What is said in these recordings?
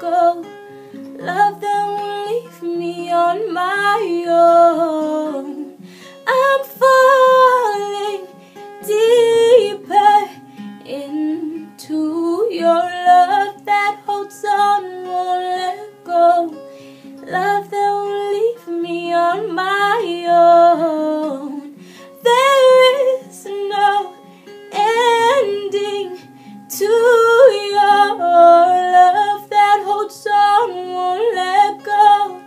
go. Love that will leave me on my own. I'm falling deeper into your love. won't let go.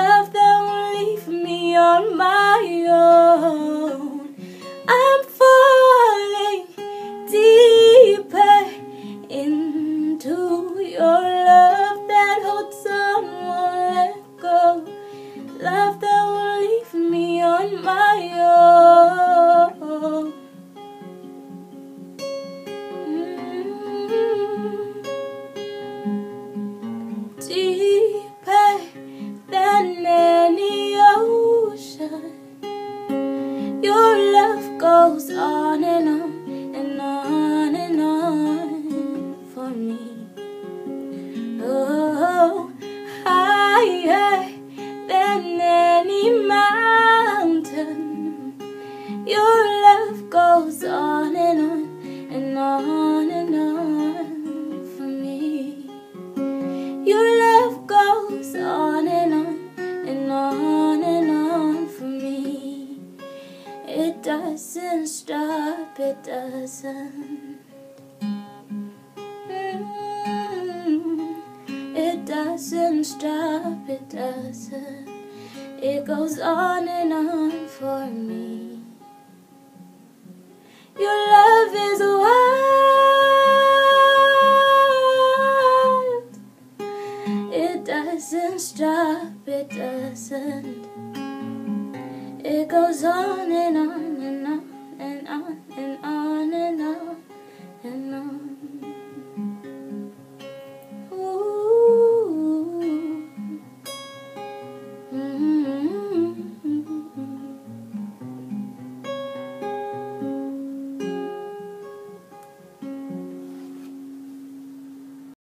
Love that won't leave me on my Goes on and on and on and on for me. Oh, higher than any mountain. Your love goes on and on and on and on for me. Your love goes on doesn't stop, it doesn't. It doesn't stop, it doesn't. It goes on and on for me. Your love is wild. It doesn't stop, it doesn't. It goes on and on and on